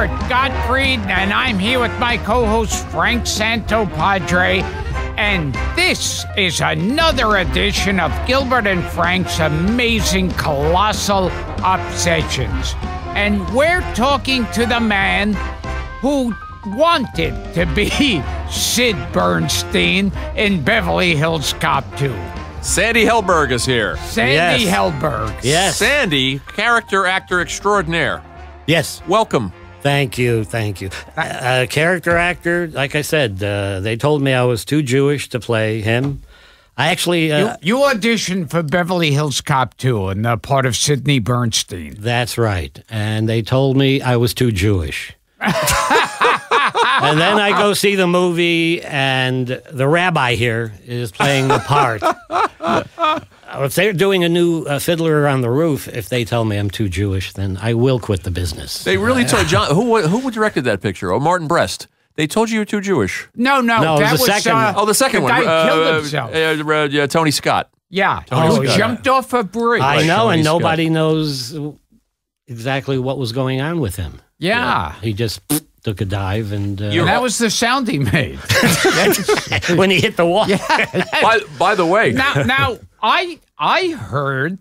This is Gilbert Gottfried, and I'm here with my co host Frank Santopadre. And this is another edition of Gilbert and Frank's amazing colossal obsessions. And we're talking to the man who wanted to be Sid Bernstein in Beverly Hills Cop 2. Sandy Helberg is here. Sandy Yes. Helberg. Yes. Sandy, character actor extraordinaire. Yes. Welcome. Thank you. Thank you. Uh, character actor, like I said, uh, they told me I was too Jewish to play him. I actually, uh, You, you auditioned for Beverly Hills Cop 2 and the part of Sidney Bernstein. that's right. And they told me I was too Jewish. and then I go see the movie, and the rabbi here is playing the part. if they're doing a new uh, Fiddler on the Roof, if they tell me I'm too Jewish, then I will quit the business. They really told John. Who who directed that picture? Oh, Martin Brest. They told you you're too Jewish. No, no, No, that was was, the second- uh, Oh, the second the one. guy uh, killed uh, himself. uh, uh, yeah, Tony Scott. yeah, Tony who Scott. jumped off a bridge. I Right, know, Tony and Scott. nobody knows exactly what was going on with him. yeah. He just took a dive, and uh, And that was the sound he made. when he hit the wall. by, by the way, now, now, I I heard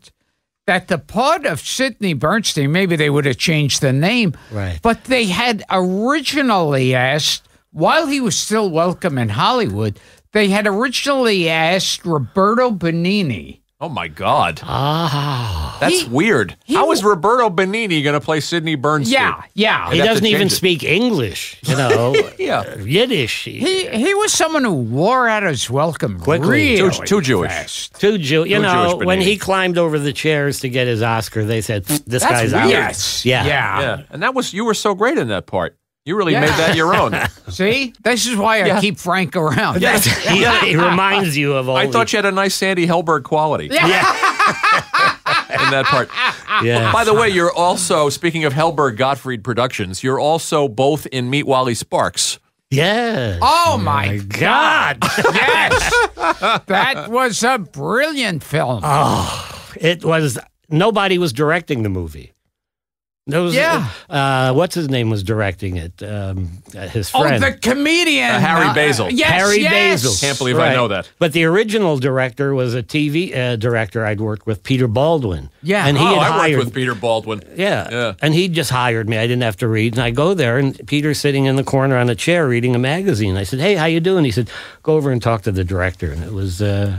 that the part of Sidney Bernstein, maybe they would have changed the name, Right. But they had originally asked, while he was still welcome in Hollywood, they had originally asked Roberto Benigni. Oh my God, Ah, that's He- weird. he How wa- is Roberto Benigni going to play Sidney Bernstein? Yeah, yeah. he have to doesn't even it. speak English. You know, Yeah. Yiddish. He he was someone who wore out his welcome Quickly. really Too- too Jewish. fast. Too Jew. You Too know, Jewish when he climbed over the chairs to get his Oscar, they said, "This That's guy's weird. out." Yes. Yeah. Yeah. Yeah, and that was you were so great in that part. You really Yeah. made that your own. See, this is why I Yeah. keep Frank around. he, he reminds you of all. I the- thought you had a nice Sandy Helberg quality Yeah. in that part. Yeah. By the way, you're also speaking of Helberg Gottfried Productions. You're also both in Meet Wally Sparks. Yes. Oh my God. yes, that was a brilliant film. Oh, it was nobody was directing the movie. Those, Yeah. Uh, what's his name was directing it? Um, uh, his oh, friend. the comedian Uh, Harry Basil. yes, Harry yes. Basil. Can't believe I know that. But the original director was a TV uh, director I'd worked with, Peter Baldwin. Yeah. and he oh, had I hired. worked with Peter Baldwin. yeah. Yeah. and he just hired me. I didn't have to read, and I go there, and Peter's sitting in the corner on a chair reading a magazine. I said, "Hey, how you doing?" He said, "Go over and talk to the director," and it was uh,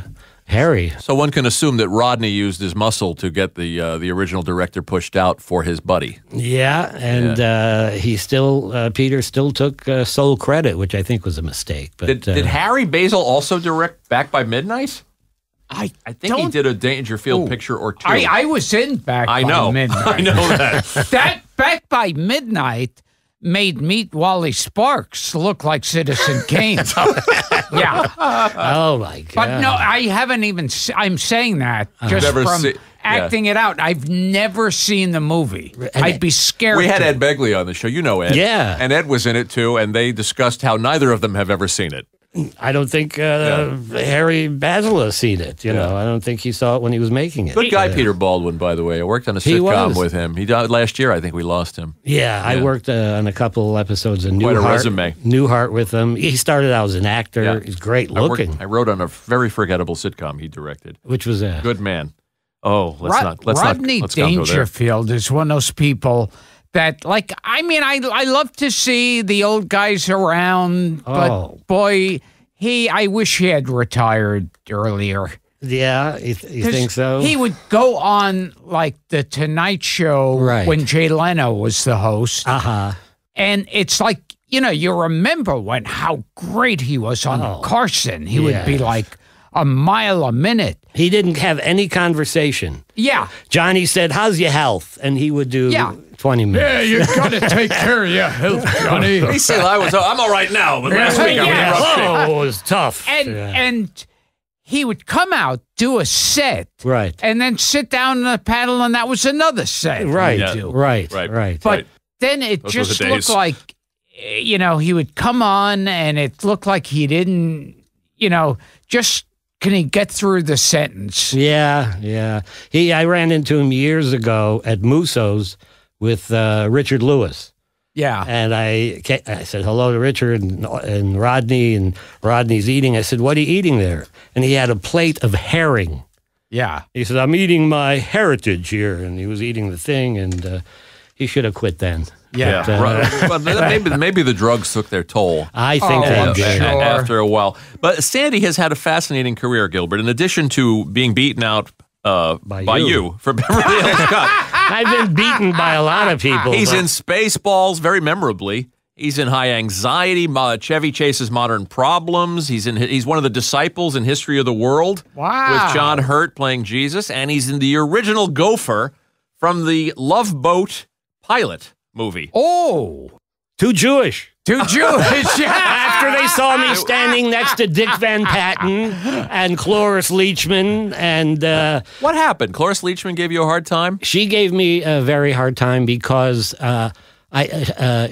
Harry. So one can assume that Rodney used his muscle to get the uh, the original director pushed out for his buddy. Yeah, and Uh, he still uh, Peter still took uh, sole credit, which I think was a mistake. But Did, uh, did Harry Basil also direct Back by Midnight? I, I think he don't- did a Dangerfield Ooh. picture or two. I, I was in back I by know. midnight. I know that. that back by midnight made Meet Wally Sparks look like Citizen Kane. yeah, oh my god! but no, I haven't even. se- I'm saying that uh-huh. just Never from see- yeah. acting it out. I've never seen the movie. I'd be scared. We had to. Ed Begley on the show. You know Ed. Yeah. And Ed was in it too, and they discussed how neither of them have ever seen it. I don't think uh, Harry Basil has seen it. You know, I don't think he saw it when he was making it. Good guy, Uh, Peter Baldwin, by the way. I worked on a sitcom with him. He died last year. I think we lost him. Yeah, I worked uh, on a couple episodes of Quite a Newhart. resume. Newhart with him. He started out as an actor. Yeah. He's great I, worked- looking, I wrote on a very forgettable sitcom he directed. which was a Good man. Oh, let's Rod- not. Let's Rodney not. Let's not go there. Dangerfield is one of those people that, like, I mean, I I love to see the old guys around, but Oh. boy, he I wish he had retired earlier. yeah. You, th- you think so? He would go on like the Tonight Show Right. when Jay Leno was the host, uh huh. and it's like you know you remember when how great he was on Oh. Carson. He would be like a mile a minute. He didn't have any conversation. Yeah. Johnny said, "How's your health?" And he would do Yeah. twenty minutes. Yeah, you gotta take care of your health, Johnny. He said I was. I'm all right now, but last week I was Yeah. Oh, it was tough. and Yeah. and he would come out, do a set, right, and then sit down on the panel, and that was another set. right, would do. right, Right. right, But Right. then it Those were the just looked like, you know, he would come on, and it looked like he didn't, you know, just can he get through the sentence? Yeah, yeah. He, I ran into him years ago at Musso's with uh, Richard Lewis. Yeah. And I, I said hello to Richard and, and Rodney, and Rodney's eating. I said, What are you eating there? And he had a plate of herring. Yeah. He said, I'm eating my heritage here. And he was eating the thing, and uh, he should have quit then. Yeah. But, uh, Right. Well, maybe, maybe the drugs took their toll. I think Oh, they did. sure. after a while. But Sandy has had a fascinating career, Gilbert. In addition to being beaten out uh, by, By you. you. for Beverly Hills Cop, I've been beaten by a lot of people. he's but- in Spaceballs very memorably. He's in High Anxiety. Ma- Chevy Chase's Modern Problems. He's in. He's one of the disciples in History of the World. Wow. With John Hurt playing Jesus, and he's in the original Gopher from the Love Boat pilot movie. Oh, too Jewish. too Jewish. After they saw me standing next to Dick Van Patten and Cloris Leachman, and uh, What happened? Cloris Leachman gave you a hard time. she gave me a very hard time because uh, I, uh,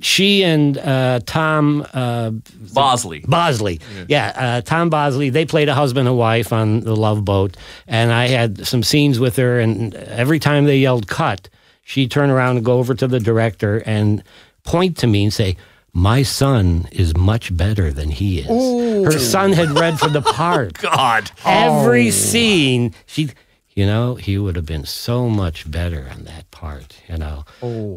she and uh, Tom uh, Bosley. Bosley, yeah, uh, Tom Bosley. They played a husband and wife on the Love Boat, and I had some scenes with her. And every time they yelled "cut," she'd turn around and go over to the director and point to me and say. My son is much better than he is. Her son had read for the part. God. Every Oh. scene, she, you know, he would have been so much better on that part, you know.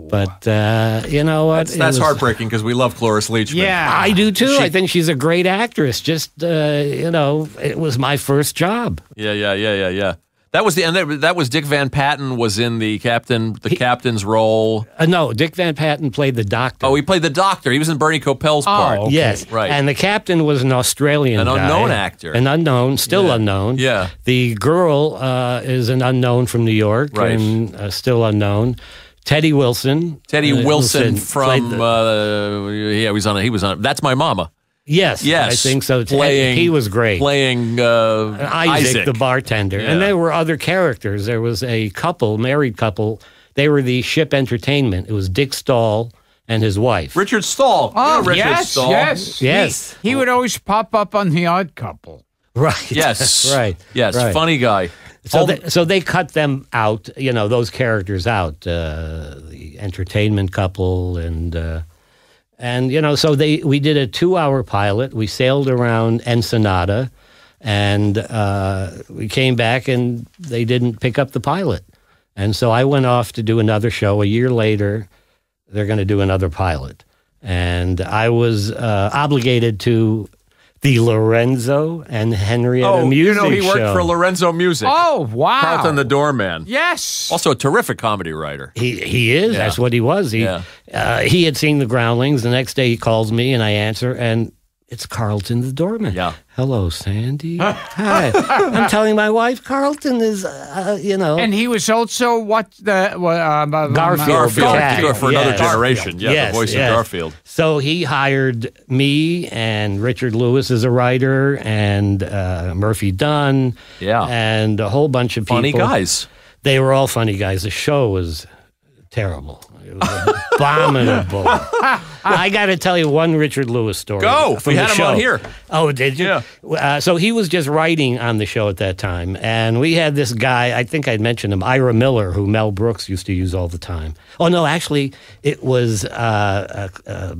But uh, you know what? That's, that's was- heartbreaking because we love Cloris Leachman. Yeah. I do too. She- I think she's a great actress. Just uh, you know, it was my first job. Yeah, yeah, yeah, yeah, yeah. That was the and that, that was Dick Van Patten was in the captain the captain's role. Uh, no, Dick Van Patten played the doctor. Oh, he played the doctor. He was in Bernie Kopell's part. okay. yes, right. And the captain was an Australian, An guy, unknown actor. an unknown, still Yeah. unknown. Yeah. The girl uh, is an unknown from New York, Right. and uh, still unknown. Teddy Wilson. Teddy uh, Wilson played from the- uh, yeah, he was on. He was on. That's my mama. Yes, Yes, I think so. Ted- Playing, he was great. Playing uh, Isaac, Isaac, the bartender. Yeah. And there were other characters. There was a couple, married couple. They were the ship entertainment. It was Dick Stahl and his wife. Richard Stahl. Oh, You know Richard yes, Stahl. yes, Yes. He, he would always pop up on The Odd Couple. Right. Yes. right. Yes. right. Funny guy. So All- they, so they cut them out, you know, those characters out, uh, the entertainment couple and uh, and you know, so they we did a two hour pilot. We sailed around Ensenada, and uh, we came back and they didn't pick up the pilot, and so I went off to do another show. A year later, they're going to do another pilot, and I was uh, obligated to. The Lorenzo and Henrietta oh, music you know he worked show. for Lorenzo Music. Oh, wow. Carlton the doorman. Yes. Also a terrific comedy writer. He he is. Yeah. That's what he was. He Yeah. uh, he had seen the Groundlings. The next day he calls me and I answer and it's Carlton the doorman. Yeah. Hello, Sandy. Hi. I'm telling my wife Carlton is, uh, you know, and he was also what the uh, uh, Garfield. Garfield. Garfield. For another Yes. generation. Yeah, Yes, the voice yes. of Garfield. So he hired me and Richard Lewis as a writer and uh, Murphy Dunne. Yeah. And a whole bunch of people. Funny guys. They were all funny guys. The show was terrible. It was abominable. I got to tell you one Richard Lewis story. Go. from We the had him show. on here. Oh, did you? Yeah. Uh, so he was just writing on the show at that time, and we had this guy. I think I'd mentioned him, Ira Miller, who Mel Brooks used to use all the time. Oh no, actually, it was uh, uh, uh,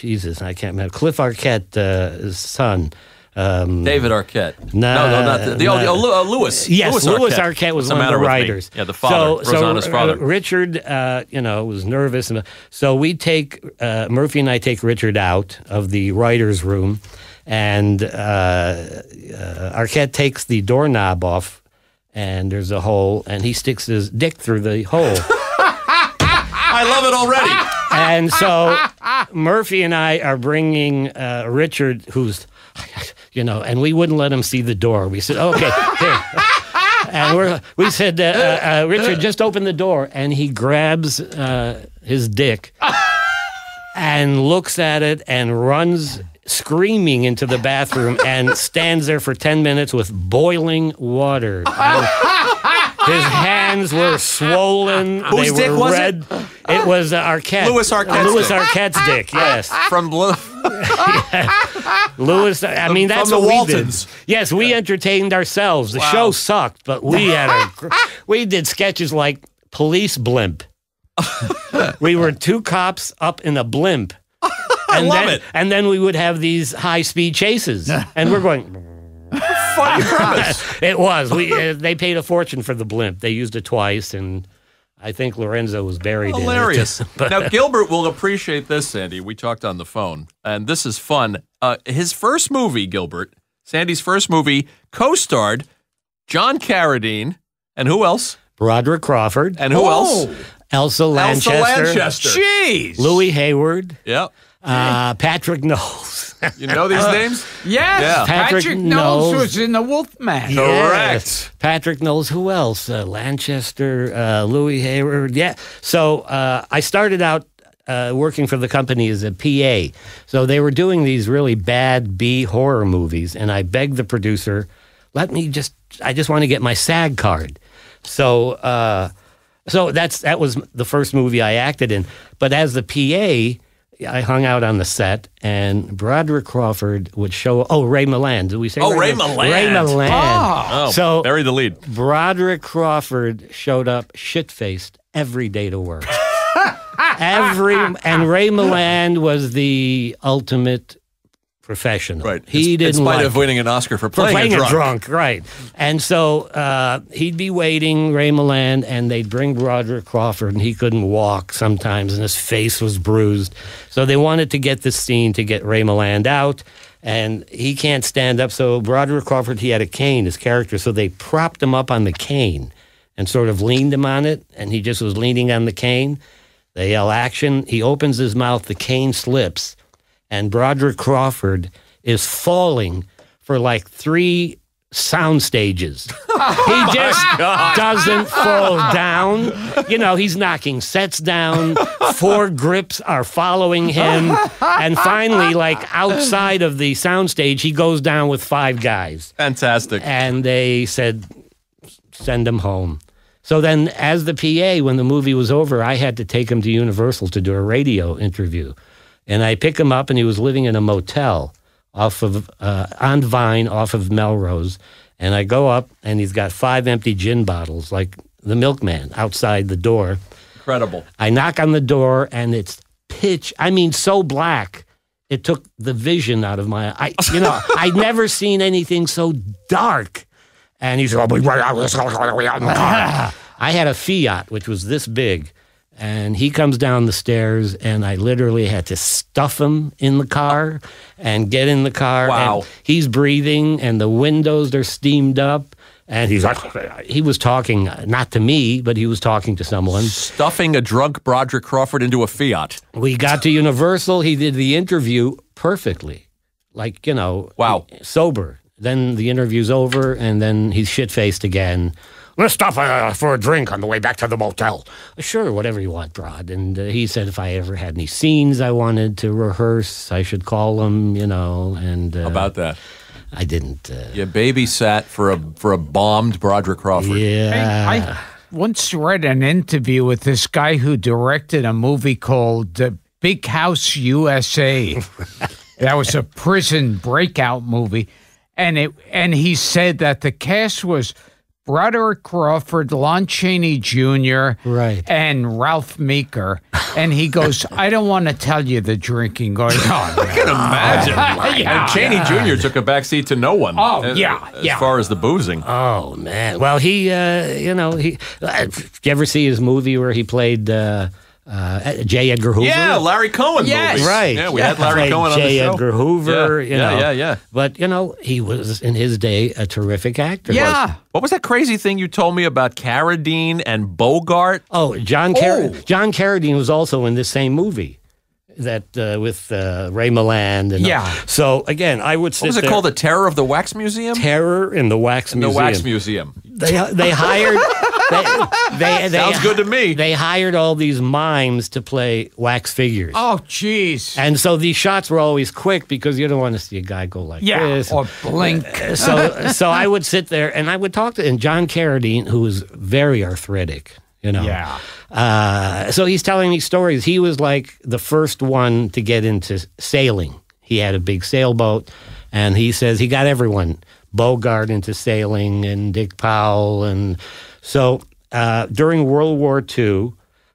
Jesus. I can't remember. Cliff Arquette, uh, son. Um, David Arquette. Nah, no, no, not the, the, nah. oh, uh, Lewis. Yes, Lewis Arquette, was What's one of the with me? writers. Yeah, the father, So, Rosanna's so father. uh, Richard, uh, you know, was nervous, and so we take uh, Murphy and I take Richard out of the writers' room, and uh, uh, Arquette takes the doorknob off, and there's a hole, and he sticks his dick through the hole. I love it already. And so Murphy and I are bringing uh, Richard, who's, you know, and we wouldn't let him see the door. We said, okay, here. And we're, we said, uh, uh, uh, Richard, just open the door. And he grabs uh, his dick and looks at it and runs screaming into the bathroom and stands there for 10 minutes with boiling water. And his hands were swollen. Whose they dick were was it? red. It was uh, Arquette. Lewis Arquette's Lewis dick. Arquette's dick, yes. From Blue. Lewis, I mean, that's from the what we did. Waltons. Yes, we entertained ourselves. The Wow. show sucked, but we had a, we did sketches like Police Blimp. we were two cops up in a blimp. And love then, it. And then we would have these high speed chases, and we're going. Funny premise. It was. We uh, they paid a fortune for the blimp. They used it twice, and I think Lorenzo was buried. Hilarious. In it. but, now, Gilbert will appreciate this, Sandy. We talked on the phone, and this is fun. Uh, his first movie, Gilbert, Sandy's first movie, co starred John Carradine, and who else? Broderick Crawford, And who else? Elsa Lanchester, Elsa Lanchester. Jeez. Louis Hayward, Yep. Uh, Patric Knowles. You know these names? Yes. Yeah. Patrick, Patric Knowles Knowles. was in the Wolfman. Correct. Patric Knowles. Who else? Uh, Lanchester, uh, Louis Hayward. Yeah. So uh, I started out uh, working for the company as a PA. So they were doing these really bad B horror movies, and I begged the producer, "Let me just. I just want to get my SAG card." So. Uh, so that's that was the first movie I acted in. But as the PA, I hung out on the set, and Broderick Crawford would show. Oh, Ray Milland. Did we say? Oh, Ray Mil- Milland. Ray Milland. Ah. Oh, so bury the lead. Broderick Crawford showed up shit faced every day to work. every and Ray Milland was the ultimate professional. Right. He in, didn't in spite like of winning an Oscar for for playing, playing, a a drunk. drunk, right? And so uh, he'd be waiting, Ray Milland, and they'd bring Roger Crawford, and he couldn't walk sometimes, and his face was bruised. So they wanted to get this scene to get Ray Milland out, and he can't stand up. So Broderick Crawford, he had a cane, his character, so they propped him up on the cane and sort of leaned him on it, and he just was leaning on the cane. They yell action. He opens his mouth, the cane slips, and Broderick Crawford is falling for like three sound stages. he oh just doesn't fall down. You know, he's knocking sets down. Four grips are following him. And finally, like outside of the soundstage, he goes down with five guys Fantastic. and they said send him home. So then, as the PA, when the movie was over, I had to take him to Universal to do a radio interview, and I pick him up, and he was living in a motel off of uh, on Vine, off of Melrose, and I go up, and he's got five empty gin bottles, like the milkman, outside the door. Incredible. I knock on the door, and it's pitch. I mean, so black. It took the vision out of my. I, you know, I'd never seen anything so dark. And he's like, I had a Fiat, which was this big. And he comes down the stairs, and I literally had to stuff him in the car and get in the car. Wow. And he's breathing, and the windows are steamed up. And he's like, he was talking, uh, not to me, but he was talking to someone. Stuffing a drunk Broderick Crawford into a Fiat. We got to Universal. He did the interview perfectly, like you know, Wow. sober. Then the interview's over, and then he's shit faced again. Let's stop uh, for a drink on the way back to the motel. Sure, whatever you want, Brod. And uh, he said if I ever had any scenes I wanted to rehearse, I should call him. You know, and uh, about that? I didn't. Uh, You babysat for a for a bombed Broderick Crawford. yeah, I, I once read an interview with this guy who directed a movie called uh, Big House USA. that was a prison breakout movie, and it and he said that the cast was Broderick Crawford, Lon Chaney Jr., Right. and Ralph Meeker. And he goes, I don't want to tell you the drinking going on. I can imagine. Yeah. and Chaney Jr. took a backseat to no one. Oh, as- yeah, As yeah. far as the boozing. Oh man! Well, he, uh, you know, he. Uh, you ever see his movie where he played uh, uh, J. Edgar Hoover? yeah, Larry Cohen Yes. movie. right. Yeah, we Yeah. had Larry Cohen on the J. show. Edgar Hoover. Yeah, you yeah, know. yeah, yeah. But you know, he was in his day a terrific actor. Yeah. What was that crazy thing you told me about Carradine and Bogart? Oh, John Car- Oh. John Carradine was also in this same movie. That uh, with uh, Ray Milland and Yeah. So again, I would sit What was it there- called? The Terror of the Wax Museum? Terror in the Wax the Museum. The Wax Museum. They they hired. They, they, they, Sounds good to me. They hired all these mimes to play wax figures. Oh, jeez. And so these shots were always quick because you don't want to see a guy go like Yeah. this. Or blink. so so I would sit there and I would talk to and John Carradine, who was very arthritic, you know. Yeah. Uh, so he's telling me stories. He was like the first one to get into sailing. He had a big sailboat, and he says he got everyone Bogart into sailing and Dick Powell, and so uh, during World War II,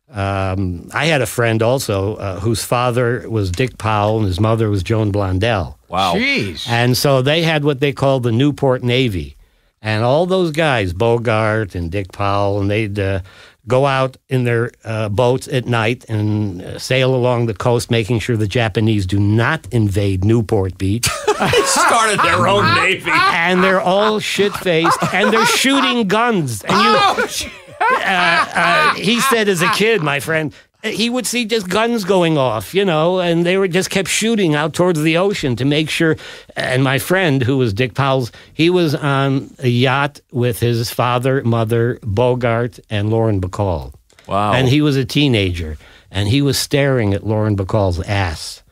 Um, I had a friend also uh, whose father was Dick Powell and his mother was Joan Blondell. Wow. Jeez. And so they had what they called the Newport Navy. And all those guys, Bogart and Dick Powell, and they'd uh, go out in their uh, boats at night and uh, sail along the coast, making sure the Japanese do not invade Newport Beach. Started their own navy. and they're all shit faced and they're shooting guns. And you, uh, uh, he said as a kid, my friend, he would see just guns going off, you know, and they were just kept shooting out towards the ocean to make sure. And my friend, who was Dick Powell's, he was on a yacht with his father, mother, Bogart, and Lauren Bacall. Wow. And he was a teenager, and he was staring at Lauren Bacall's ass.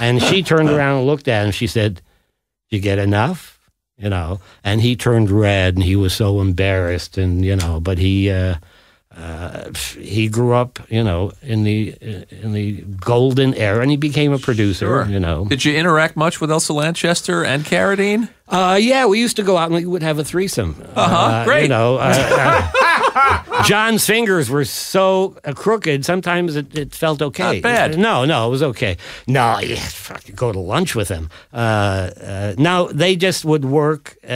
And she turned around and looked at him. She said, You get enough? You know, and he turned red and he was so embarrassed. And, you know, but he, uh, uh, he grew up, you know, in the in the golden era, and he became a producer. Sure. You know, Did you interact much with Elsa Lanchester and Carradine? uh, yeah, we used to go out and we would have a threesome. Uh-huh, great. You know, uh, uh, John's fingers were so uh, crooked. Sometimes it, it felt okay. Not bad. No, no, it was okay. No, yeah, fuck, go to lunch with him. Uh, uh, now they just would work. Uh,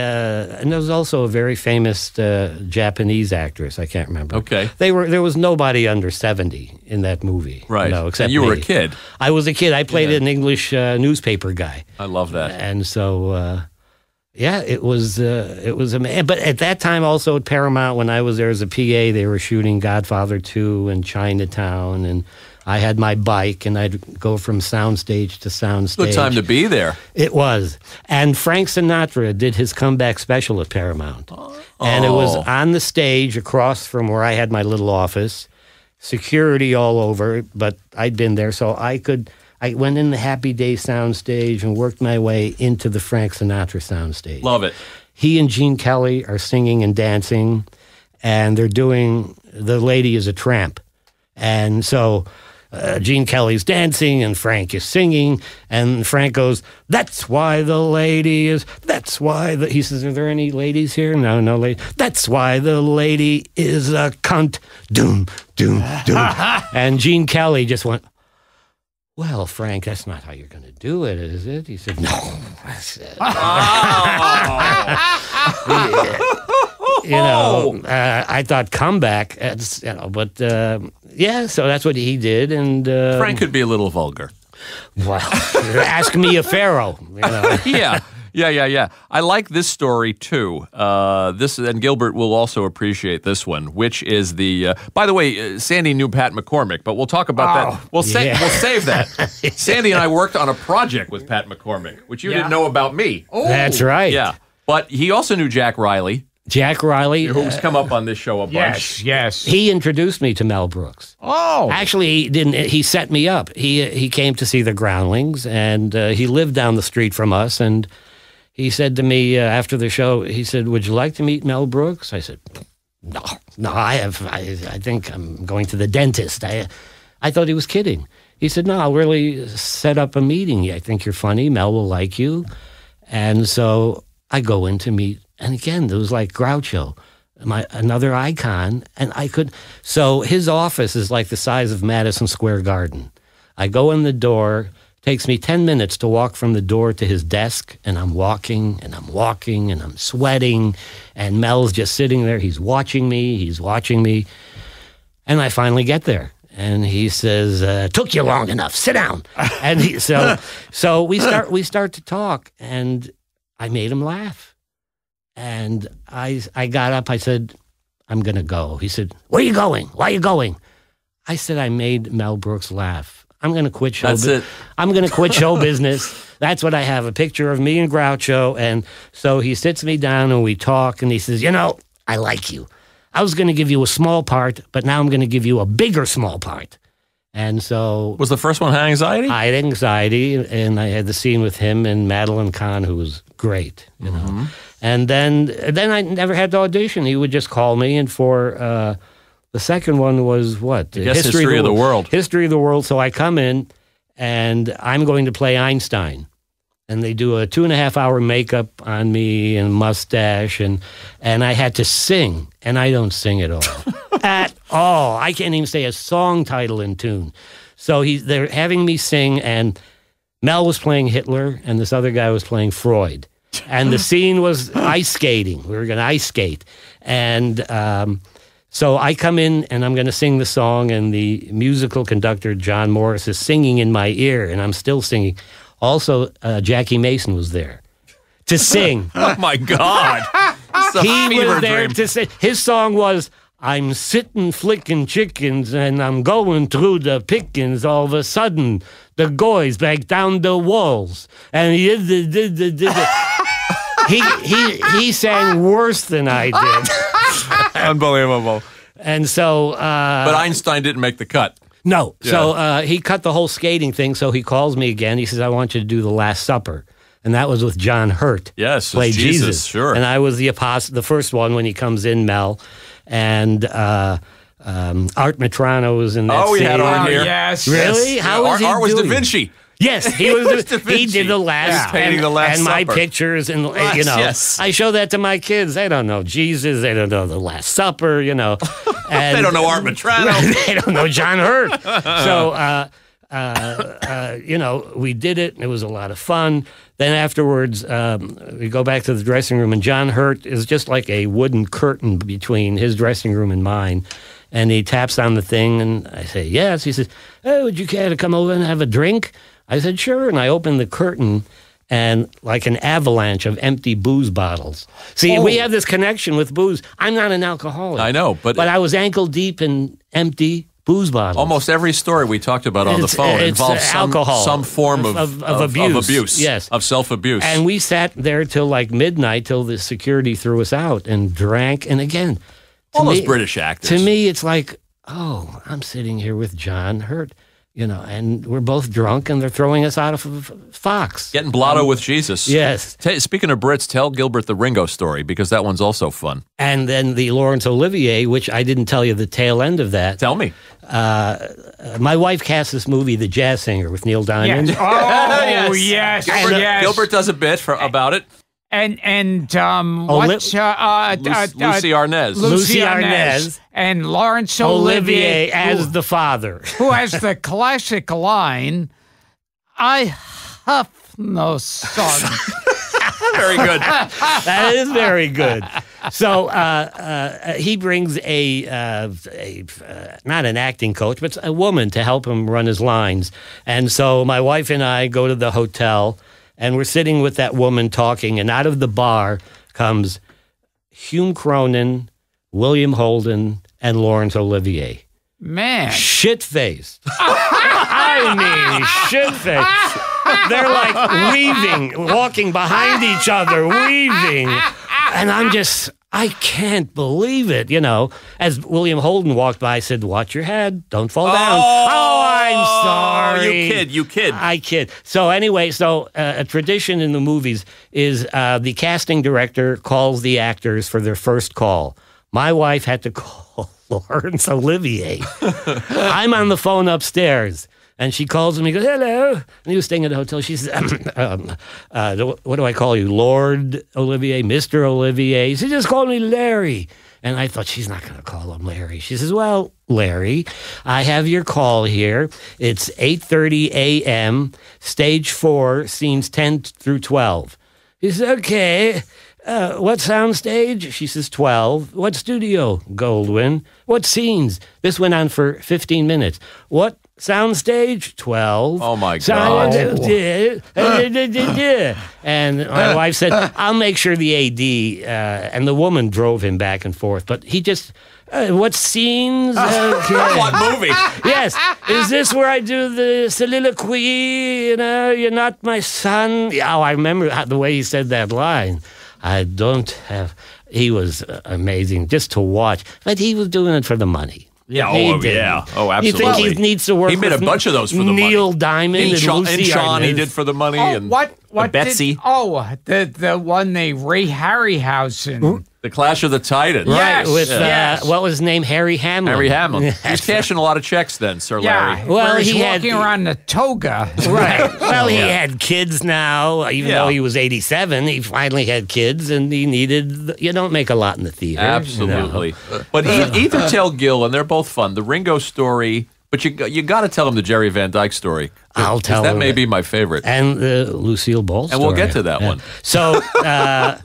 and there was also a very famous uh, Japanese actress. I can't remember. Okay. They were there was nobody under seventy in that movie. Right. You know, except and you were a kid. I was a kid. I played Yeah. an English uh, newspaper guy I love that. and so uh, yeah, it was uh, it was amazing. But at that time, also at Paramount, when I was there as a PA, they were shooting Godfather Two and Chinatown, and I had my bike, and I'd go from soundstage to soundstage. Good time to be there. It was, and Frank Sinatra did his comeback special at Paramount, and it was Oh. on the stage across from where I had my little office. Security all over, but I'd been there, so I could. I went in the Happy Day soundstage and worked my way into the Frank Sinatra soundstage. Love it. He and Gene Kelly are singing and dancing, and they're doing "The Lady Is a Tramp," and so. Uh, Gene Kelly's dancing and Frank is singing, and Frank goes, "That's why the lady is. That's why the." He says, "Are there any ladies here?" No, no lady. That's why the lady is a cunt. Doom, doom, doom. and Gene Kelly just went, "Well, Frank, that's not how you're going to do it, is it?" He said, "No." I said, you know, uh, I thought comeback. It's, you know, but uh, yeah, so that's what he did, and uh, Frank could be a little vulgar. Well, ask me a pharaoh. You know. yeah. Yeah, yeah, yeah. I like this story too. Uh, this and Gilbert will also appreciate this one, which is the. Uh, by the way, uh, Sandy knew Pat McCormick, but we'll talk about that. We'll sa- yeah. we'll save that. Sandy and I worked on a project with Pat McCormick, which you Yeah. didn't know about me. Oh, That's right. Yeah, but he also knew Jack Riley, Jack Riley. who's uh, come up on this show a bunch. Yes, yes. he introduced me to Mel Brooks. oh, Actually, he didn't. He set me up. He he came to see the Groundlings, and uh, he lived down the street from us. And he said to me uh, after the show, he said, "Would you like to meet Mel Brooks?" I said, "No, no. I have. I, I think I'm going to the dentist." I I thought he was kidding. He said, "No, I'll really set up a meeting. I think you're funny. Mel will like you." And so I go in to meet, and again, there was like Groucho, my another icon, and I could. So his office is like the size of Madison Square Garden. I go in the door. Takes me ten minutes to walk from the door to his desk, and I'm walking and I'm walking and I'm sweating, and Mel's just sitting there. He's watching me. He's watching me, and I finally get there. And he says, uh, "Took you long enough. Sit down." And he, so, so we start we start to talk, and I made him laugh. And I I got up. I said, "I'm gonna go." He said, "Where are you going? Why are you going?" I said, "I made Mel Brooks laugh. I'm gonna quit show. That's it. I'm gonna quit show business." That's what I have a picture of me and Groucho. And so he sits me down and we talk, and he says, "You know, I like you. I was gonna give you a small part, but now I'm gonna give you a bigger small part." And so Was the first one high anxiety? I had anxiety, and I had the scene with him and Madeline Kahn, who was great, you know. Mm-hmm. And then, then I never had to audition. He would just call me, and for uh, the second one was what? I guess History of the World. History of the world. So I come in, and I'm going to play Einstein, and they do a two and a half hour makeup on me and mustache, and and I had to sing, and I don't sing at all, at all. I can't even say a song title in tune. So he, they're having me sing, and Mel was playing Hitler, and this other guy was playing Freud. And the scene was ice skating. We were going to ice skate. And um, so I come in and I'm going to sing the song, and the musical conductor, John Morris, is singing in my ear, and I'm still singing. Also, uh, Jackie Mason was there to sing. Oh my God! He was there dream. to sing. His song was. I'm sitting flicking chickens and I'm going through the pickings. All of a sudden, the goys back down the walls. And he did, did, did, did, he, he, he sang worse than I did. Unbelievable. And so, uh, But Einstein didn't make the cut. no. So uh, he cut the whole skating thing. So he calls me again. He says, I want you to do the Last Supper. And that was with John Hurt. Yes, play Jesus, Jesus. sure. And I was the apostle, the first one when he comes in, Mel. And uh, um, Art Metrano was in that Oh, we had scene. Art Oh, here. yes. Really? How Art, was he Art was Da? Vinci. Yes, he was. was he did the last, Yeah. Painting and, the Last and my pictures, and uh, you know, yes. I show that to my kids. They don't know Jesus. They don't know the Last Supper. You know, and They don't know Art Metrano. they don't know John Hurt. So, uh, uh, uh, you know, we did it. and It was a lot of fun. Then afterwards, um, we go back to the dressing room, and John Hurt is just like a wooden curtain between his dressing room and mine. And he taps on the thing, and I say, Yes. He says, Oh, would you care to come over and have a drink? I said, Sure. And I opened the curtain. And like an avalanche of empty booze bottles. See, oh. we have this connection with booze. I'm not an alcoholic. I know, but- but I was ankle deep in empty booze bottles. Almost every story we talked about on the phone it's, involves some, alcohol, some form of, of- of abuse. abuse, Yes. of self-abuse. And we sat there till like midnight till the security threw us out and drank. And again, All those me- British actors. To me, it's like, oh, I'm sitting here with John Hurt, you know, and we're both drunk and they're throwing us out of Fox. Getting blotto with Jesus. Yes. Ta speaking of Brits, tell Gilbert the Ringo story because that one's also fun. And then the Laurence Olivier, which I didn't tell you the tail end of that. Tell me. Uh, my wife cast this movie, The Jazz Singer, with Neil Diamond. Yes. Oh, yes. Gilbert, yes. Gilbert does a bit for, about it. And and um, Oh, what? Uh, uh, Lu- uh, Lucy Arnaz, Lucy Lucy Arnaz. Arnaz. and Laurence Olivier Olivier, as who, the father. who has the classic line, "I huff no son." Very good. that is very good. So uh, uh, he brings a, uh, a uh, not an acting coach, but a woman to help him run his lines. And so my wife and I go to the hotel, and we're sitting with that woman talking, and out of the bar comes Hume Cronyn, William Holden, and Laurence Olivier. Man, Shit faced. I mean, shit faced. They're like weaving, walking behind each other, weaving. And I'm just, I can't believe it. You know, as William Holden walked by, I said, Watch your head, don't fall down. Oh, I'm sorry. You kid, you kid. I kid. So anyway, so uh, a tradition in the movies is uh, the casting director calls the actors for their first call. My wife had to call Laurence Olivier. I'm on the phone upstairs. And she calls him. He goes, "Hello." And he was staying at the hotel. She says, um, uh, "What do I call you, Lord Olivier, Mister Olivier?" He said, "Just call me Larry." And I thought she's not going to call him Larry. She says, "Well, Larry, I have your call here. It's 8:30 a.m. Stage four, scenes 10 through 12." He says, "Okay." Uh, what sound stage? She says 12. What studio? Goldwyn. What scenes? This went on for 15 minutes. What sound stage? 12. Oh, my God. and my wife said, I'll make sure the AD, uh, and the woman drove him back and forth, but he just, uh, what scenes? Okay. what movie? yes. Is this where I do the soliloquy? You know, you're not my son. Yeah, Oh, I remember how, the way he said that line. I don't have. He was uh, amazing just to watch, but he was doing it for the money. Yeah, He oh, didn't. yeah. Oh, absolutely. You think absolutely. he needs to work? He made a bunch of those for the money. Neil Diamond and, And Sean, Lucy and Sean he did for the money. oh, and what? What? Betsy. Did, oh, the the one they Ray Harryhausen. Mm. The Clash of the Titans. Yes. With uh, what was his name? Harry Hamlin. Harry Hamlin. He was cashing a lot of checks then, Sir Yeah. Larry. Well, Well, he's he had- walking around in a toga. Right. Well, he had kids now. Even Yeah. though he was 87, he finally had kids, and he needed. You don't make a lot in the theater. you know. Absolutely. But either tell Gil, and they're both fun. The Ringo story, but you you got to tell him the Jerry Van Dyke story. I'll tell that him may it. be my favorite. And the Lucille Ball And we'll get to that one. So, uh,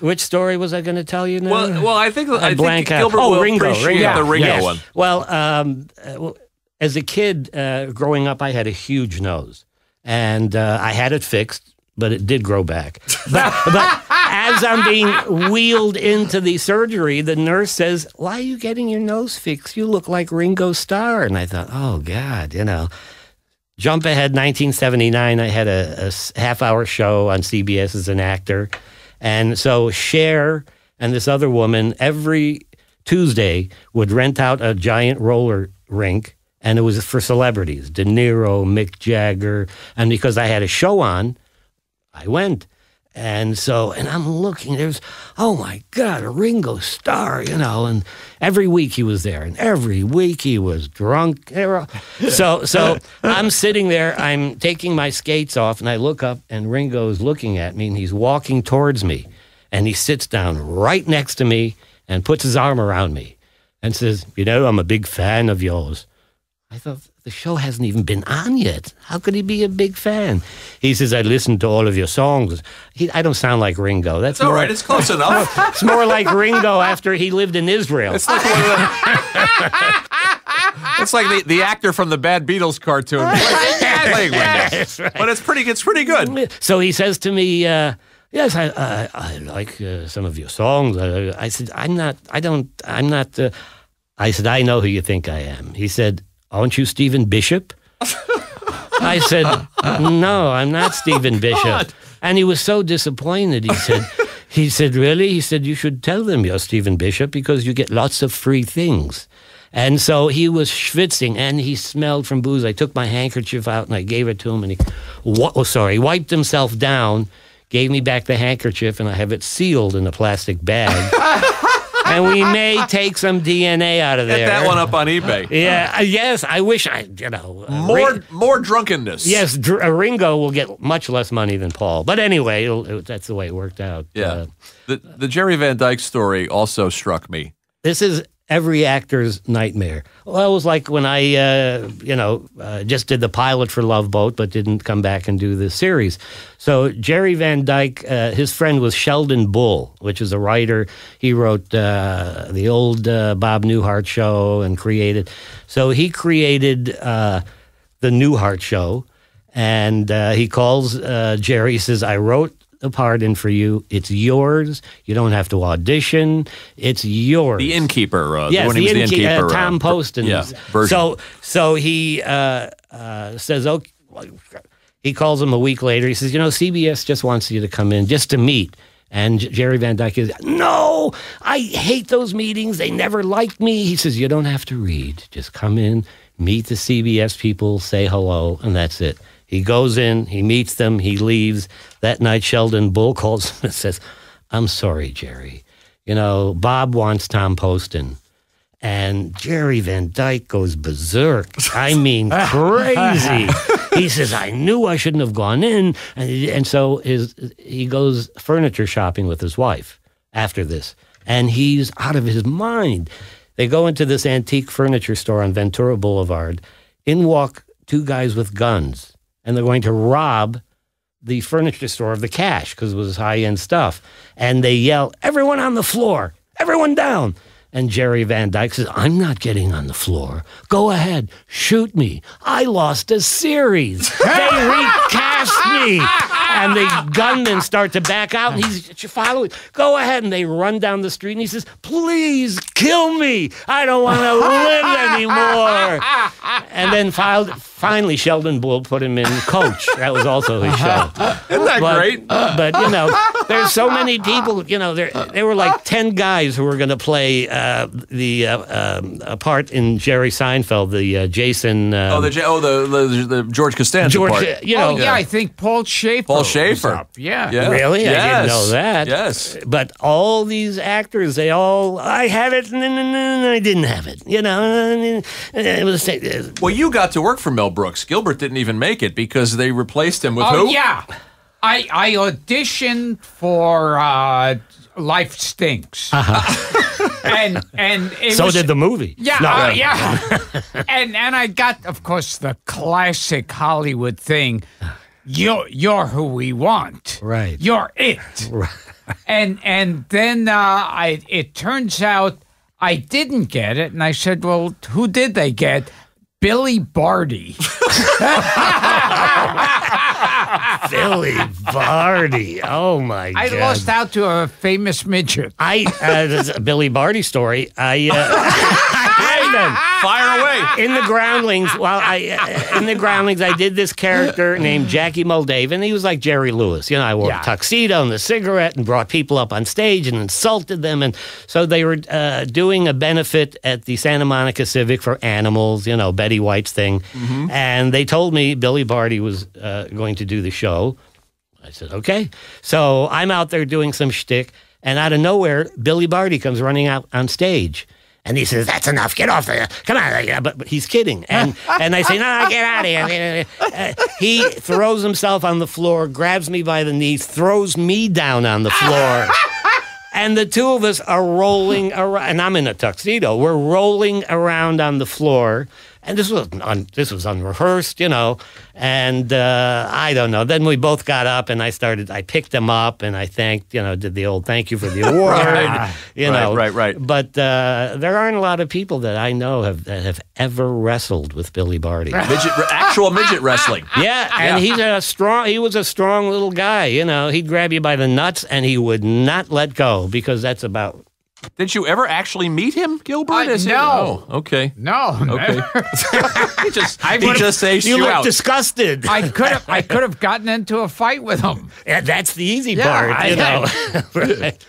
which story was I going to tell you now? Well, well, I think I think blank out. Gilbert oh, will Ringo, appreciate Ringo. the Ringo Yes. one. Well, um, uh, well, as a kid uh, growing up, I had a huge nose, and uh, I had it fixed, but it did grow back. But, but as I'm being wheeled into the surgery, the nurse says, "Why are you getting your nose fixed? You look like Ringo Starr." And I thought, "Oh God, you know." Jump ahead, 1979. I had a half-hour show on CBS as an actor, and so Cher and this other woman every Tuesday would rent out a giant roller rink, and it was for celebrities: De Niro, Mick Jagger, and because I had a show on, I went. And so, and I'm looking, there's, oh my God, a Ringo Starr, you know, and every week he was there, and every week he was drunk. So, so I'm sitting there, I'm taking my skates off, and I look up, and Ringo's looking at me, and he's walking towards me, and he sits down right next to me and puts his arm around me and says, You know, I'm a big fan of yours. I thought the show hasn't even been on yet. How could he be a big fan? He says, I listened to all of your songs. He, I don't sound like Ringo. That's It's all right. It's close enough. it's more like Ringo after he lived in Israel. It's like, one of the- it's like the, the actor from the Bad Beatles cartoon. playing Ringo. That's right. But it's pretty. It's pretty good. So he says to me, uh, "Yes, I, I, I like uh, some of your songs." I, I said, "I'm not. I don't. I'm not." Uh, I said, "I know who you think I am." He said, "Aren't you Stephen Bishop?" I said, "No, I'm not Stephen oh, Bishop." And he was so disappointed. He said, "He said, really?" He said, "You should tell them you're Stephen Bishop because you get lots of free things." And so he was schwitzing and he smelled from booze. I took my handkerchief out and I gave it to him and he, oh, sorry, he wiped himself down, gave me back the handkerchief, and I have it sealed in a plastic bag. and we may take some DNA out of Get there. that one up on eBay. Yeah, uh, yes, I wish I, you know. uh, More Ring- more drunkenness. yes, Dr- uh, Ringo will get much less money than Paul. But anyway, it'll, it, that's the way it worked out. Yeah. Uh, The the Jerry Van Dyke story also struck me. this is every actor's nightmare. Well, it was like when I, uh, you know, uh, just did the pilot for Love Boat, but didn't come back and do the series. So Jerry Van Dyke, uh, his friend was Sheldon Bull, which is a writer. He wrote uh, the old uh, Bob Newhart show and created. So he created uh, the Newhart show, and he calls Jerry. Says, "I wrote." A part in for you. It's yours. You don't have to audition. It's yours. The innkeeper. Uh, Yes, when the, he was the innke- innkeeper. uh, Tom uh, Poston. Yeah. So, so he uh, uh, says, okay. He calls him a week later. He says, you know, CBS just wants you to come in just to meet. And Jerry Van Dyke is, no, I hate those meetings. They never liked me. He says, you don't have to read. Just come in, meet the CBS people, say hello, and that's it. He goes in, he meets them, he leaves. That night, Sheldon Bull calls him and says, I'm sorry, Jerry. You know, Bob wants Tom Poston. And Jerry Van Dyke goes berserk. I mean, crazy. he says, I knew I shouldn't have gone in. And, and so his, he goes furniture shopping with his wife after this. And he's out of his mind. They go into this antique furniture store on Ventura Boulevard. In walk two guys with guns. And they're going to rob the furniture store of the cash because it was high end stuff. And they yell, Everyone on the floor, everyone down. And Jerry Van Dyke says, I'm not getting on the floor. Go ahead, shoot me. I lost a series. They recast me. And the gunmen start to back out, and he's following. Go ahead. And they run down the street, and he says, Please kill me. I don't want to live anymore. And then filed, finally Sheldon Bull put him in Coach. That was also his show. Isn't that But, great? but you know, there's so many people. You know, there there were like ten guys who were going to play uh, the uh, um, a part in Jerry Seinfeld, the uh, Jason. Um, Oh, the J- oh the, the the George Costanza George. part. You know, oh yeah, I think Paul Shaffer. Paul was Shaffer. up. Yeah. Yeah. Really? I didn't know that. Yes. But all these actors, they all, I have it, and then I didn't have it. You know, it was. uh, Well, you got to work for Mel Brooks. Gilbert didn't even make it because they replaced him with Oh who? yeah. I I auditioned for uh, Life Stinks. and and it So was, did the movie. Yeah, No, uh, uh, yeah. and and I got, of course, the classic Hollywood thing. You're you're who we want. Right. You're it. and and then uh, I it turns out I didn't get it, and I said, well, who did they get? Billy Barty. Billy Barty. Oh my god. I god. lost out to a famous midget. I uh, this is a Billy Barty story. I uh, Fire away. in the Groundlings. Well, I uh, in the Groundlings, I did this character named Jackie Moldave, and he was like Jerry Lewis. You know, I wore Yeah. a tuxedo and the cigarette, and brought people up on stage and insulted them, and so they were uh, doing a benefit at the Santa Monica Civic for animals. You know, Betty White's thing, and they told me Billy Barty was uh, going to do the show. I said, okay. So I'm out there doing some shtick, and out of nowhere, Billy Barty comes running out on stage. And he says, "That's enough. Get off there. Come on." Yeah, But, but he's kidding. And and I say, "No, get out of here." Uh, he throws himself on the floor, grabs me by the knees, throws me down on the floor. And the two of us are rolling around, and I'm in a tuxedo. We're rolling around on the floor, and this was un, this was unrehearsed, you know. And uh, I don't know. Then we both got up, and I started. I picked him up, and I thanked, you know, did the old thank you for the award, you Right, know. right, right. But uh, there aren't a lot of people that I know have that have ever wrestled with Billy Barty. Midget, actual midget wrestling. Yeah, and he's a strong. He was a strong little guy. You know, he'd grab you by the nuts, and he would not let go because that's about. Did you ever actually meet him, Gilbert? Uh, Is it- no. Oh, okay. No, Okay. never. he just, I he would've- just says You you look out. disgusted. I could have I could have gotten into a fight with him. Yeah, that's the easy Yeah, part, I you know. Right.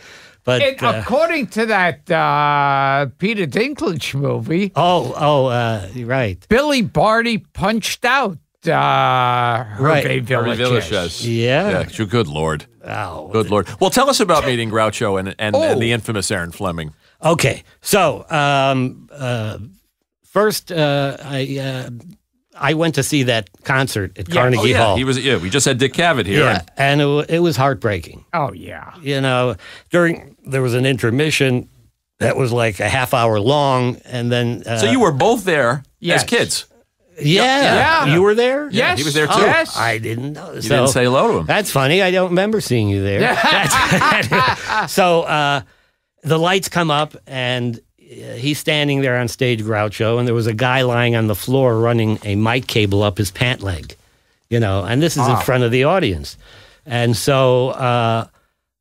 But And uh, according to that uh, Peter Dinklage movie, oh, oh, uh, right. Billy Barty punched out uh, Right. Hervé Harvey Villechaize. Villechaize. Yeah. Yeah. Good lord. Oh, Good lord. Well, tell us about meeting Groucho and, and, Oh. and the infamous Erin Fleming. Okay, so um, uh, first, uh, I uh, I went to see that concert at Carnegie Oh, yeah. Hall. He was. Yeah. We just had Dick Cavett here. yeah, and it, it was heartbreaking. Oh yeah. You know, during there was an intermission that was like a half hour long, and then uh, So you were both there Yes. as kids. Yeah, Yeah. you were there. Yes, he was there too. Oh, Yes. I didn't know. You didn't say hello to him. That's funny. I don't remember seeing you there. That's- so uh, the lights come up, and uh, he's standing there on stage, Groucho, and there was a guy lying on the floor running a mic cable up his pant leg, you know, and this is in front of the audience. And so uh,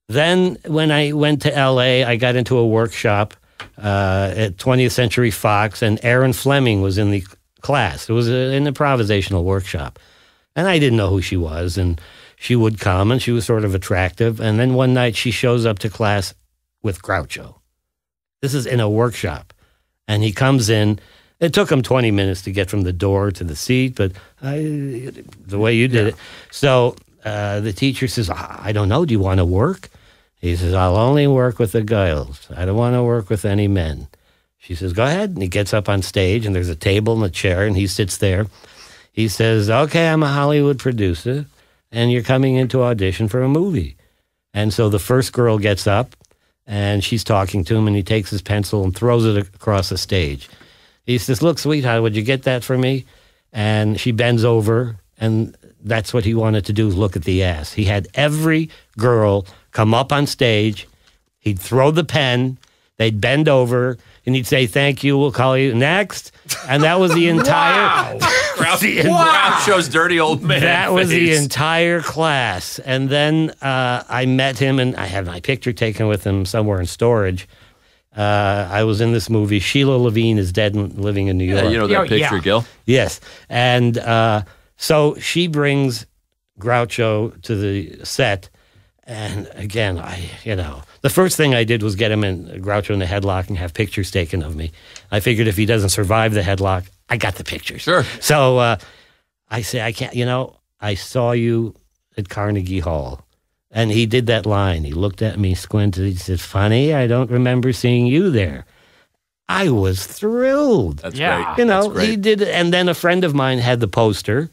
then when I went to LA, I got into a workshop uh, at 20th Century Fox, and Erin Fleming was in the class. It was a, an improvisational workshop. And I didn't know who she was. And she would come and she was sort of attractive. And then one night she shows up to class with Groucho. This is in a workshop. And he comes in. It took him 20 minutes to get from the door to the seat, but I, the way you did it. So uh, the teacher says, "I I don't know. Do you want to work? He says, I'll only work with the girls. I don't want to work with any men. She says, Go ahead. And he gets up on stage, and there's a table and a chair, and he sits there. He says, Okay, I'm a Hollywood producer, and you're coming in to audition for a movie. And so the first girl gets up, and she's talking to him, and he takes his pencil and throws it across the stage. He says, Look, sweetheart, would you get that for me? And she bends over, and that's what he wanted to do look at the ass. He had every girl come up on stage. He'd throw the pen, they'd bend over, and he'd say, Thank you, we'll call you next. And that was the entire. Groucho's dirty old man. That was the entire class. And then uh, I met him, and I had my picture taken with him somewhere in storage. Uh, I was in this movie. Sheila Levine is dead and living in New York. Yeah, you know that Oh, yeah. picture, Gil. Yes. And uh, so she brings Groucho to the set. And again, I, you know, the first thing I did was get him in Groucho in the headlock and have pictures taken of me. I figured if he doesn't survive the headlock, I got the pictures. Sure. So uh, I say, I can't, you know, I saw you at Carnegie Hall. And he did that line. He looked at me, squinted. He said, Funny, I don't remember seeing you there. I was thrilled That's Yeah. great. you know, great. he did, and then a friend of mine had the poster,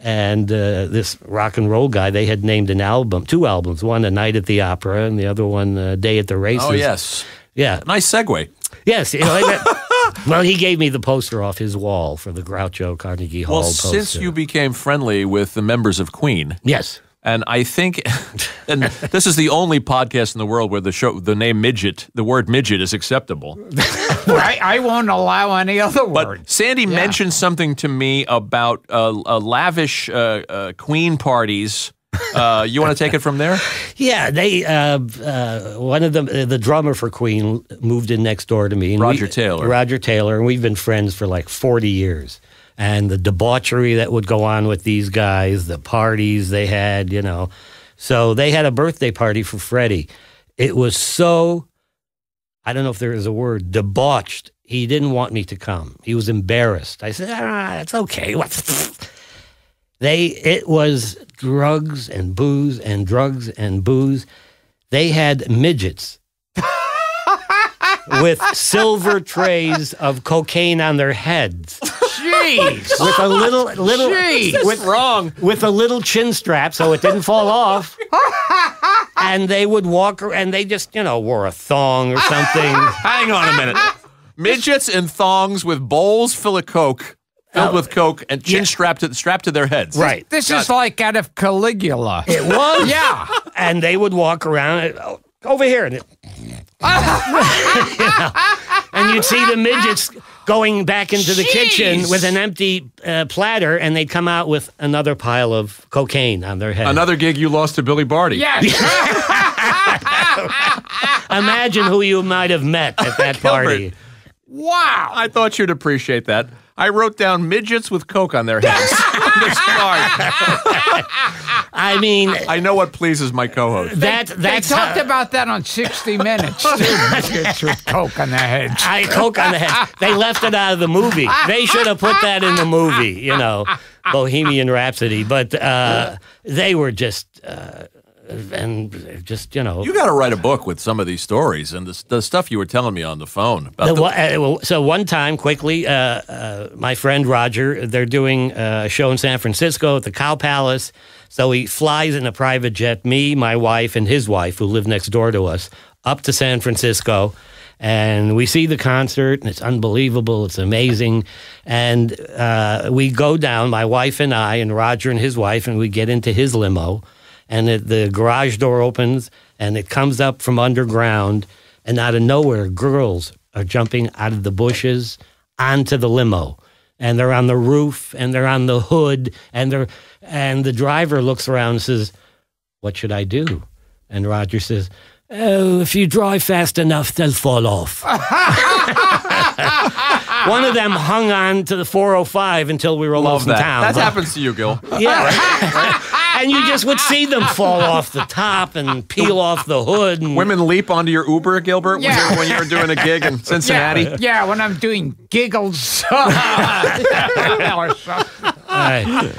and uh, this rock and roll guy. They had named an album, two albums, one "A Night at the Opera" and the other one "A Day at the Races." Oh, yes. yeah, Nice segue. yes. you know, well, he gave me the poster off his wall for the Groucho Carnegie Hall Well, poster. since you became friendly with the members of Queen, yes, and I think, and this is the only podcast in the world where the show, the name midget, the word midget is acceptable. I, I won't allow any other But word. Sandy mentioned something to me about uh, uh, lavish uh, uh, Queen parties. Uh, you want to take it from there? yeah. They uh, uh, one of them, the drummer for Queen, moved in next door to me. and Roger we- Taylor. Roger Taylor, and we've been friends for like forty years. And the debauchery that would go on with these guys, the parties they had, you know. So they had a birthday party for Freddie. It was so, I don't know if there is a word, debauched. He didn't want me to come. He was embarrassed. I said, ah, it's okay. What's they, it was drugs and booze and drugs and booze. They had midgets with silver trays of cocaine on their heads Jeez. with a little little Jeez. with wrong with a little chin strap so it didn't fall off. and they would walk ar- and they just you know wore a thong or something. Hang on a minute. Midgets in thongs with bowls full of coke, filled with coke, and chin strapped to strapped to their heads. right. This is like out of Caligula. It was. yeah. And they would walk around "Oh, over here and, it- You know, and you'd see the midgets going back into the kitchen with an empty uh, platter and they'd come out with another pile of cocaine on their head. Another gig you lost to Billy Barty. Yes. Imagine who you might have met at that party. wow. I thought you'd appreciate that. I wrote down midgets with coke on their heads. this card. I mean, I know what pleases my co-host. that They that's talked how- about that on 60 Minutes, too. Midgets with coke on their heads. I coke on the head. They left it out of the movie. They should have put that in the movie, you know, Bohemian Rhapsody. But uh, they were just, uh, and just you know. You got to write a book with some of these stories and the, the stuff you were telling me on the phone about The the, uh, well, so one time, quickly, uh, uh, my friend Roger, they're doing a show in San Francisco at the Cow Palace. So he flies in a private jet, me, my wife, and his wife, who live next door to us, up to San Francisco. And we see the concert, and it's unbelievable. It's amazing. And uh, we go down, my wife and I, and Roger and his wife, and we get into his limo. And it, the garage door opens, and it comes up from underground. And out of nowhere, girls are jumping out of the bushes onto the limo. And they're on the roof, and they're on the hood, and they're and the driver looks around and says, "What should I do?" And Roger says, "Oh, if you drive fast enough, they'll fall off." One of them hung on to the 405 until we were Love almost in town. That happens to you, Gil. Yeah. and you just would see them fall off the top and peel off the hood. And, Women leap onto your Uber, Gilbert, when, Yeah. you're, when you're doing a gig in Cincinnati. Yeah, yeah, when I'm doing giggles. or. Right.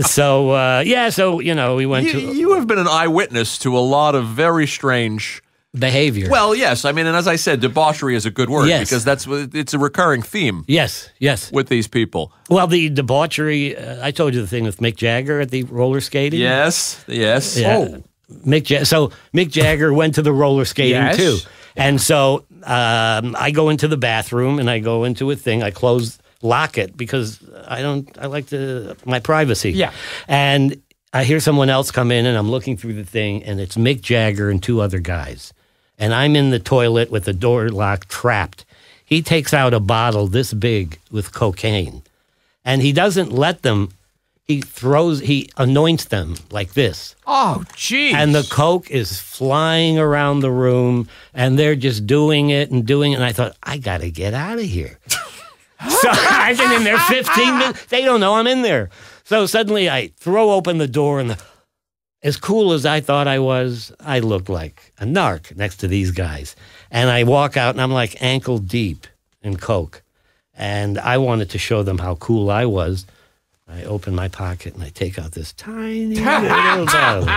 so, uh, yeah, so, you know, we went You, to you have been an eyewitness to a lot of very strange. Behavior. Well, yes, I mean, and as I said, debauchery is a good word Yes. because that's it's a recurring theme yes, yes. with these people. Well, the debauchery, uh, I told you the thing with Mick Jagger at the roller skating. Yes, yes. Yeah. Oh. Mick ja- so Mick Jagger went to the roller skating Yes. too. And so um, I go into the bathroom and I go into a thing. I close, lock it because I don't, I like to, my privacy. Yeah. And I hear someone else come in and I'm looking through the thing and it's Mick Jagger and two other guys. And I'm in the toilet with the door locked, trapped. He takes out a bottle this big with cocaine and he doesn't let them he throws, he anoints them like this. Oh, geez. And the Coke is flying around the room, and they're just doing it and doing it. And I thought, I got to get out of here. so I've been in there 15 minutes. They don't know I'm in there. So suddenly I throw open the door, and the, as cool as I thought I was, I looked like a narc next to these guys. And I walk out, and I'm like ankle deep in Coke. And I wanted to show them how cool I was. I open my pocket and I take out this tiny little bottle.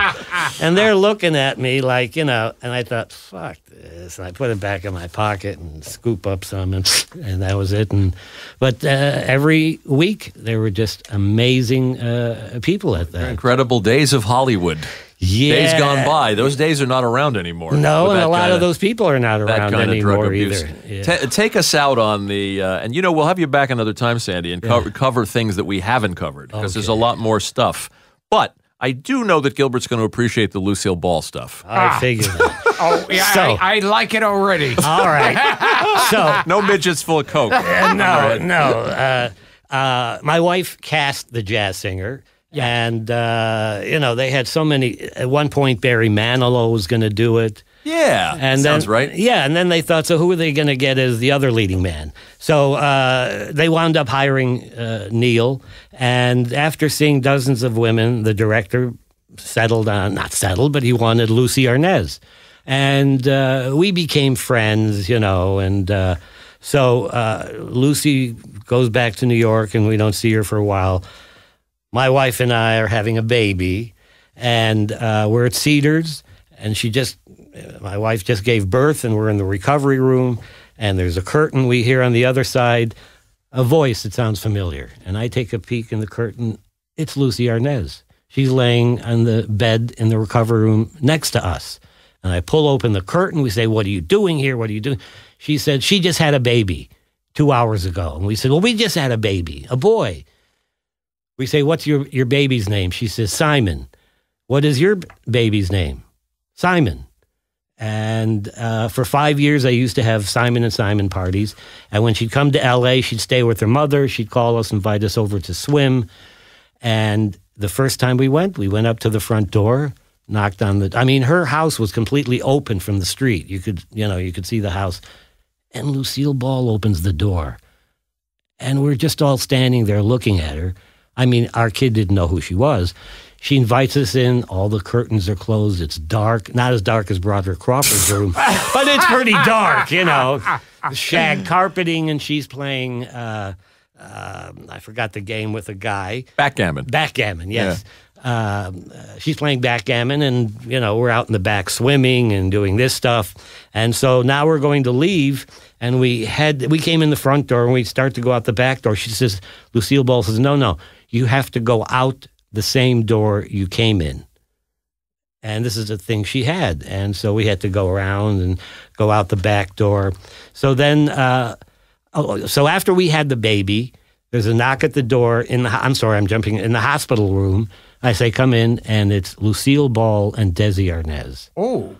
And they're looking at me like, you know, and I thought, fuck this. And I put it back in my pocket and scoop up some and, and that was it. And But uh, every week there were just amazing uh, people at that. Incredible days of Hollywood. Yeah. Days gone by. Those days are not around anymore. No, and a lot kinda- of those people are not around kind of drug anymore abuse. either. Yeah. Ta- take us out on the, uh, and you know, we'll have you back another time, Sandy, and co- cover things that we haven't covered because there's a lot more stuff. But I do know that Gilbert's going to appreciate the Lucille Ball stuff. I figured that. oh, yeah, So- I, I like it already. All right. So No midgets full of coke. no, no. Uh, uh, my wife cast the jazz singer. And, uh, you know, they had so many. At one point, Barry Manilow was going to do it. Yeah, And sounds then, right. Yeah, and then they thought, so who are they going to get as the other leading man? So uh, they wound up hiring uh, Neil. And after seeing dozens of women, the director settled on, not settled, but he wanted Lucy Arnaz. And uh, we became friends, you know, and uh, so uh, Lucy goes back to New York and we don't see her for a while. My wife and I are having a baby, and uh, we're at Cedars, and she just, my wife just gave birth, and we're in the recovery room, and there's a curtain we hear on the other side, a voice that sounds familiar. And I take a peek in the curtain. It's Lucy Arnaz. She's laying on the bed in the recovery room next to us. And I pull open the curtain. We say, What are you doing here? What are you doing? She said, She just had a baby two hours ago. And we said, Well, we just had a baby, a boy. We say, What's your, your baby's name? She says, Simon. What is your baby's name? Simon. And uh, for five years, I used to have Simon and Simon parties. And when she'd come to LA, she'd stay with her mother. She'd call us, invite us over to swim. And the first time we went, we went up to the front door, knocked on the. I mean, her house was completely open from the street. You could, you know, you could see the house. And Lucille Ball opens the door. And we're just all standing there looking at her. I mean, our kid didn't know who she was. She invites us in. All the curtains are closed. It's dark. Not as dark as Broderick Crawford's room, but it's pretty dark, you know. Shag carpeting, and she's playing. Uh, um I forgot the game with a guy. Backgammon. Backgammon, yes. Um, uh, she's playing backgammon, and you know we're out in the back swimming and doing this stuff. And so now we're going to leave, and we head. We came in the front door, and we start to go out the back door. She says, Lucille Ball says, "No, no, you have to go out the same door you came in." And this is a thing she had, and so we had to go around and go out the back door. So then, uh, oh, so after we had the baby, there's a knock at the door in the. I'm sorry, I'm jumping in the hospital room. I say, come in, and it's Lucille Ball and Desi Arnaz. Oh,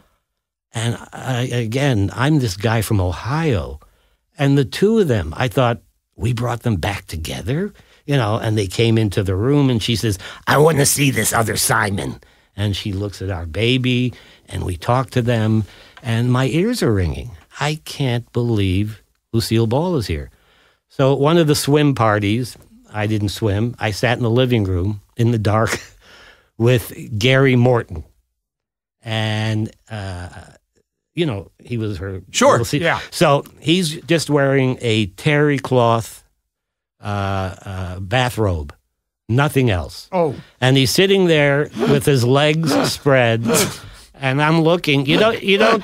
And I, again, I'm this guy from Ohio, and the two of them, I thought we brought them back together, you know. And they came into the room, and she says, "I want to see this other Simon." And she looks at our baby, and we talk to them, and my ears are ringing. I can't believe Lucille Ball is here. So one of the swim parties, I didn't swim. I sat in the living room in the dark with Gary Morton, and uh, you know he was her. Sure, yeah. So he's just wearing a terry cloth uh, uh, bathrobe, nothing else, oh, and he's sitting there with his legs spread. And I'm looking, you don't, you don't,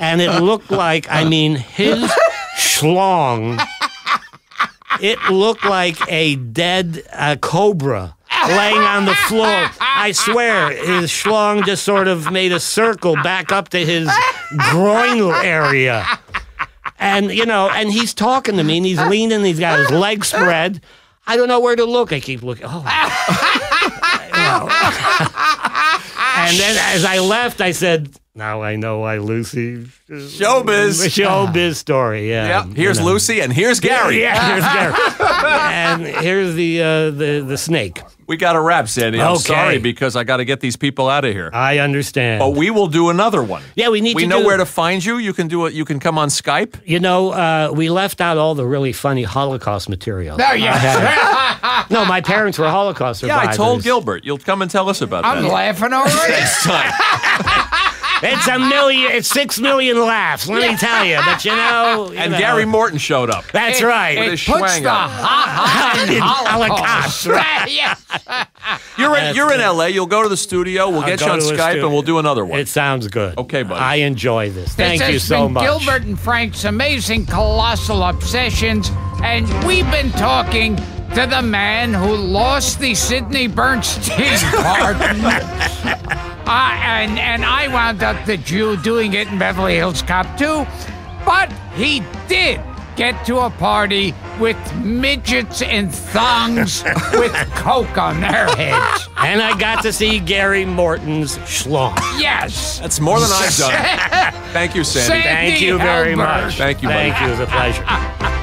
and it looked like, I mean, his schlong it looked like a dead uh, cobra laying on the floor. I swear, his schlong just sort of made a circle back up to his groin area. And, you know, and he's talking to me and he's leaning, he's got his legs spread. I don't know where to look. I keep looking. Oh. And then as I left, I said, now I know why Lucy. Showbiz. Showbiz story, yeah. Yeah. Here's you know. Lucy and here's Gary. Yeah, here's Gary. and here's the uh, the the snake. We got to wrap, Sandy. I'm Okay. sorry because I got to get these people out of here. I understand. but we will do another one. yeah, we need We to know do- where to find you. You can do it. You can come on Skype. You know, uh, we left out all the really funny Holocaust material. No, yeah. No, my parents were Holocaust survivors. Yeah. I told Gilbert. You'll come and tell us about I'm that laughing already. next time. It's a million. It's six million laughs. Let me tell you. But you know, you and know, Gary Morton showed up. That's It- right. It his puts schwang the on. ha ha in oh, Holocaust. Holocaust. Right, yes. You're in, you're in. LA. You'll go to the studio. We'll I'll get you on Skype and we'll do another one. It sounds good. Okay, buddy. I enjoy this. Thank this you has so been much. Gilbert and Frank's amazing colossal obsessions, and we've been talking to the man who lost the Sidney Bernstein part. Uh, and and I wound up the Jew doing it in Beverly Hills Cop 2, but he did get to a party with midgets in thongs with coke on their heads. And I got to see Gary Morton's schlong. Yes. That's more than I've done. Thank you, Sandy. Sandy Thank you very Albert. much. Thank you, buddy. Thank you. It was a pleasure.